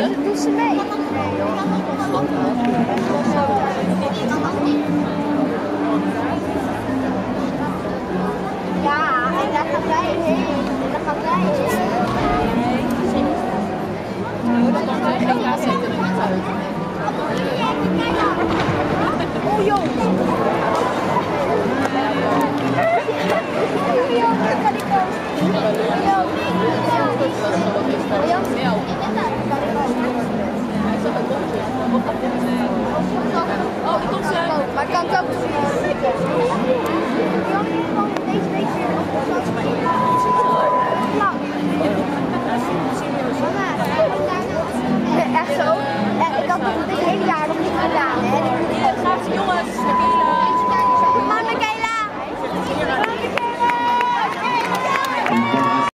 ze mee? Ja, en daar gaan wij heen. En daar gaan wij heen. Oh joh. Maar ik kan het ook 哦